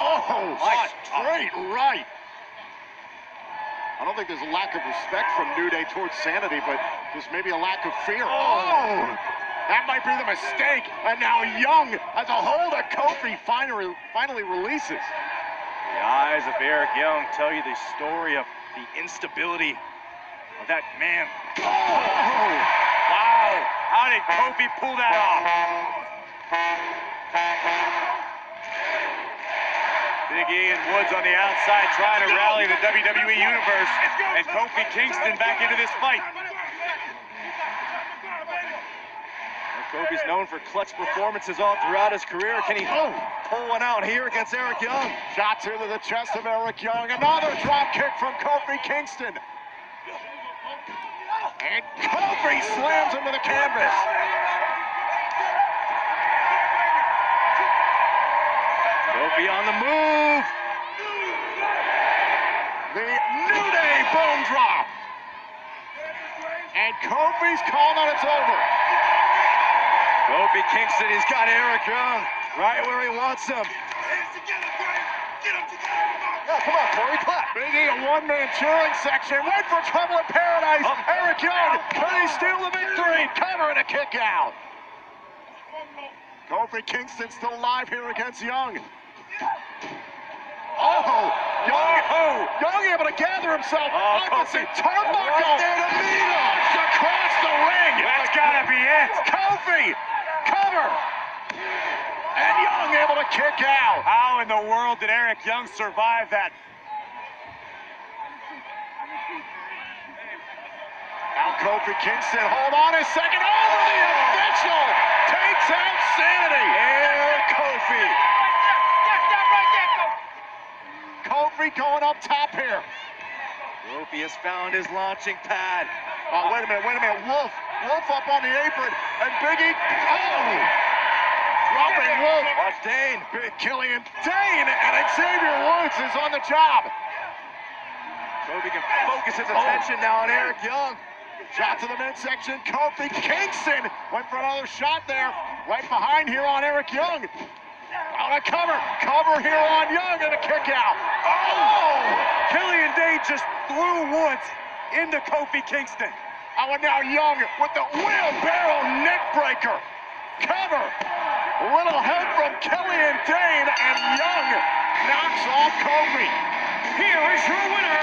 Oh, What? straight oh. right. I don't think there's a lack of respect from New Day towards Sanity, but just maybe a lack of fear. Oh, that might be the mistake. And now Young has a hold of Kofi, finally, finally releases. The eyes of Eric Young tell you the story of the instability of that man. Oh, Wow! How did Kofi pull that off? Big E and Woods on the outside trying to rally the WWE Universe and Kofi Kingston back into this fight. Kofi's known for clutch performances all throughout his career. Can he oh. pull one out here against Eric Young? Shot to the chest of Eric Young. Another drop kick from Kofi Kingston. And Kofi slams him to the canvas. Kofi on the move. The New Day bone drop. And Kofi's calling that it's over. Kofi Kingston, he's got Eric Young right where he wants him. Come on, Corey, clap. Big E, a one-man cheering section. Wait for trouble in paradise. Oh. Eric Young, can he steal the victory? Cover and a kick out. Kofi Kingston still alive here against Young. Oh, Young, Oh. Young able to gather himself. Oh, Opposite turnbuckle. Right there to meet him. Launched across the ring. That's gotta be it. Kofi, cover. And Young able to kick out. How in the world did Eric Young survive that? Now Kofi Kingston, hold on a second. Over the oh. official. Takes out Sanity. Eric Kofi. Kofi going up top here. Kofi has found his launching pad. Oh, wait a minute, wait a minute. Wolfe. Wolfe up on the apron. And Biggie. Oh! Dropping Wolfe. Watch Dain. Big Killian Dain and Xavier Woods is on the job. Kofi can focus his oh. attention now on Eric Young. Shot to the midsection. Kofi Kingston went for another shot there. Right behind here on Eric Young. On a cover. Cover here on Young and a kick out. Oh! Killian Dain just threw Woods into Kofi Kingston. Oh, and now Young with the wheelbarrow neck breaker. Cover. Little help from Killian Dain and Young knocks off Kofi. Here is your winner,